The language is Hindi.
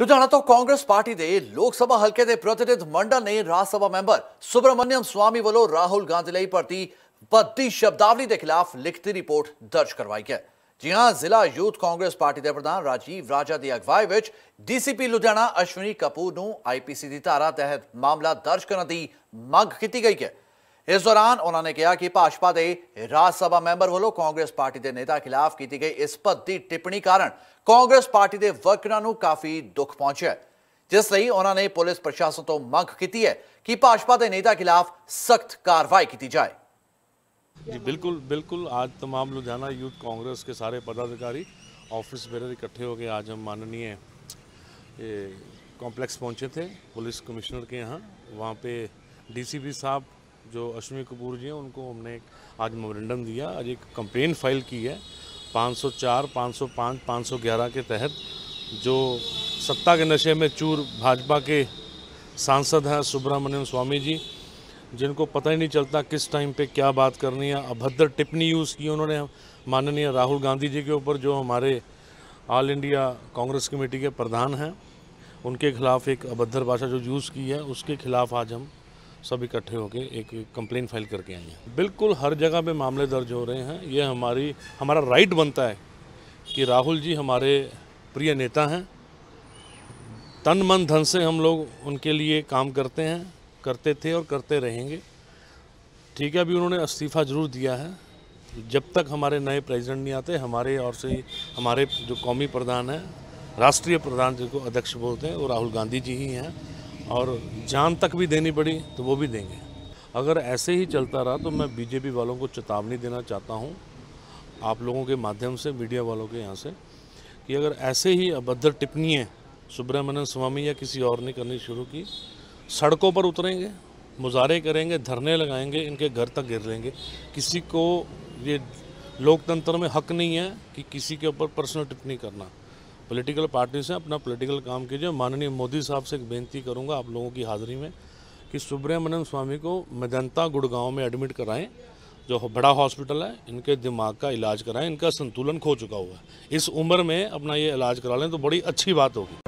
ਲੁਧਿਆਣਾ ਤੋਂ ਕਾਂਗਰਸ ਪਾਰਟੀ ਦੇ ਲੋਕ ਸਭਾ ਹਲਕੇ ਦੇ ਪ੍ਰਤੀਨਿਧ ਮੰਡਲ ਨੇ ਰਾਜ ਸਭਾ ਮੈਂਬਰ ਸੁਬਰਮਨਿਅਮ ਸਵਾਮੀ ਵੱਲੋਂ ਰਾਹੁਲ ਗਾਂਧੀ ਲਈ ਭਰਤੀ ਬੱਦੀ ਸ਼ਬਦਾਵਲੀ ਦੇ ਖਿਲਾਫ ਲਿਖਤੀ ਰਿਪੋਰਟ ਦਰਜ ਕਰਵਾਈ ਹੈ। ਜੀ ਹਾਂ, ਜ਼ਿਲ੍ਹਾ ਯੂਥ ਕਾਂਗਰਸ ਪਾਰਟੀ ਦੇ ਪ੍ਰਧਾਨ ਰਾਜੀਵ ਰਾਜਾ ਦੀ ਅਗਵਾਈ ਵਿੱਚ ਡੀਸੀਪੀ ਲੁਧਿਆਣਾ ਅਸ਼ਵਨੀ ਕਪੂਰ ਨੂੰ ਆਈਪੀਸੀ ਦੀ ਧਾਰਾ ਤਹਿਤ ਮਾਮਲਾ ਦਰਜ ਕਰਨ ਦੀ ਮੰਗ ਕੀਤੀ ਗਈ ਹੈ। इस दौरान उन्होंने कहा कि भाजपा के राज्यसभा मैंबर वालों कांग्रेस पार्टी के नेता खिलाफ की गई इस भद्दी टिप्पणी कारण कांग्रेस पार्टी के वर्करों काफ़ी दुख पहुँचे जिस उन्होंने पुलिस प्रशासन तो मंग की है कि भाजपा के नेता खिलाफ सख्त कार्रवाई की जाए। जी, बिल्कुल बिल्कुल। आज तमाम लुधियाना यूथ कांग्रेस के सारे पदाधिकारी ऑफ़िस मेरे इकट्ठे हो गए आज हम माननीय कॉम्प्लेक्स पहुँचे थे। पुलिस कमिश्नर के यहाँ, वहाँ पे डीसीपी साहब जो अश्विनी कपूर जी हैं, उनको हमने आज मेमोरेंडम दिया, आज एक कंप्लेन फ़ाइल की है 504 505 511 के तहत, जो सत्ता के नशे में चूर भाजपा के सांसद हैं सुब्रमण्यम स्वामी जी, जिनको पता ही नहीं चलता किस टाइम पे क्या बात करनी है। अभद्र टिप्पणी यूज़ की उन्होंने माननीय राहुल गांधी जी के ऊपर, जो हमारे ऑल इंडिया कांग्रेस कमेटी के प्रधान हैं, उनके खिलाफ एक अभद्र भाषा जो यूज़ की है, उसके खिलाफ आज हम सब इकट्ठे होकर एक कंप्लेन फ़ाइल करके आए हैं। बिल्कुल हर जगह पे मामले दर्ज हो रहे हैं। ये हमारी, हमारा राइट बनता है कि राहुल जी हमारे प्रिय नेता हैं। तन मन धन से हम लोग उनके लिए काम करते हैं, करते थे और करते रहेंगे। ठीक है, अभी उन्होंने इस्तीफ़ा ज़रूर दिया है। जब तक हमारे नए प्रेसिडेंट नहीं आते, हमारे और से हमारे जो कौमी प्रधान हैं, राष्ट्रीय प्रधान जिनको अध्यक्ष बोलते हैं, वो राहुल गांधी जी ही हैं। और जान तक भी देनी पड़ी तो वो भी देंगे। अगर ऐसे ही चलता रहा तो मैं बीजेपी वालों को चेतावनी देना चाहता हूँ, आप लोगों के माध्यम से, मीडिया वालों के यहाँ से, कि अगर ऐसे ही अभद्र टिप्पणियाँ सुब्रमण्यम स्वामी या किसी और ने करनी शुरू की, सड़कों पर उतरेंगे मुजाहरे करेंगे, धरने लगाएँगे, इनके घर तक गिर लेंगे। किसी को ये लोकतंत्र में हक नहीं है कि किसी के ऊपर पर्सनल टिप्पणी करना। पॉलिटिकल पार्टी से अपना पॉलिटिकल काम कीजिए। माननीय मोदी साहब से एक बेनती करूँगा आप लोगों की हाजिरी में कि सुब्रमण्यम स्वामी को मेदंता गुड़गांव में एडमिट कराएँ, जो बड़ा हॉस्पिटल है, इनके दिमाग का इलाज कराएँ, इनका संतुलन खो चुका हुआ है। इस उम्र में अपना ये इलाज करा लें तो बड़ी अच्छी बात होगी।